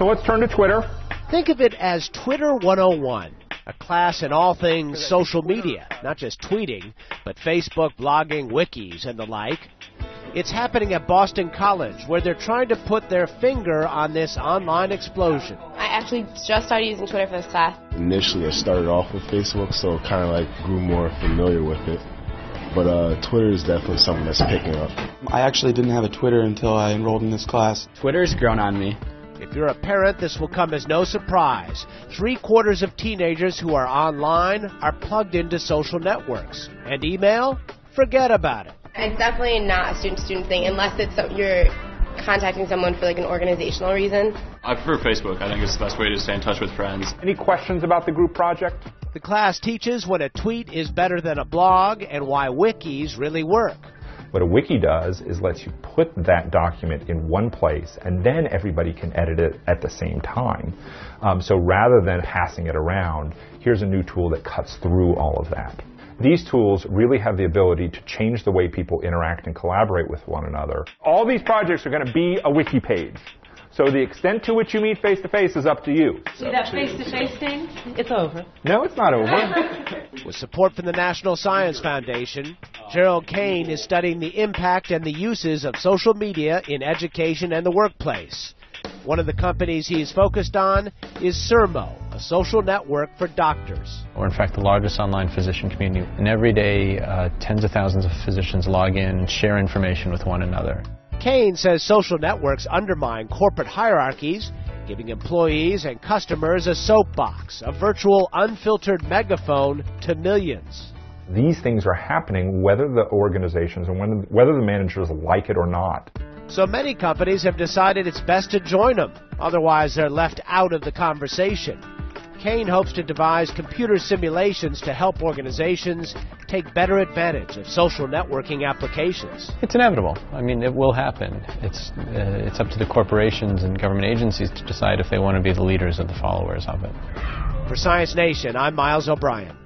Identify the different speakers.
Speaker 1: So let's turn to Twitter.
Speaker 2: Think of it as Twitter 101, a class in all things social media, not just tweeting, but Facebook, blogging, wikis, and the like. It's happening at Boston College, where they're trying to put their finger on this online explosion.
Speaker 3: I actually just started using Twitter for this class.
Speaker 4: Initially, I started off with Facebook, so kind of like grew more familiar with it. But uh, Twitter is definitely something that's picking up.
Speaker 5: I actually didn't have a Twitter until I enrolled in this class.
Speaker 6: Twitter's grown on me.
Speaker 2: If you're a parent, this will come as no surprise. Three quarters of teenagers who are online are plugged into social networks. And email? Forget about it.
Speaker 3: It's definitely not a student-student thing unless it's so you're contacting someone for like an organizational reason.
Speaker 7: I prefer Facebook. I think it's the best way to stay in touch with friends.
Speaker 1: Any questions about the group project?
Speaker 2: The class teaches when a tweet is better than a blog and why wikis really work.
Speaker 8: What a wiki does is lets you put that document in one place and then everybody can edit it at the same time. Um, so rather than passing it around, here's a new tool that cuts through all of that. These tools really have the ability to change the way people interact and collaborate with one another.
Speaker 1: All these projects are going to be a wiki page. So the extent to which you meet face to face is up to you.
Speaker 9: See that face to face thing? It's over.
Speaker 1: No, it's not over.
Speaker 2: With support from the National Science Foundation, Gerald Kane is studying the impact and the uses of social media in education and the workplace. One of the companies he is focused on is Sermo, a social network for doctors.
Speaker 10: Or, in fact, the largest online physician community. And every day, uh, tens of thousands of physicians log in, and share information with one another.
Speaker 2: Kane says social networks undermine corporate hierarchies, giving employees and customers a soapbox, a virtual unfiltered megaphone to millions.
Speaker 8: These things are happening whether the organizations and whether the managers like it or not.
Speaker 2: So many companies have decided it's best to join them, otherwise, they're left out of the conversation. Kane hopes to devise computer simulations to help organizations take better advantage of social networking applications.
Speaker 10: It's inevitable. I mean, it will happen. It's, uh, it's up to the corporations and government agencies to decide if they want to be the leaders or the followers of it.
Speaker 2: For Science Nation, I'm Miles O'Brien.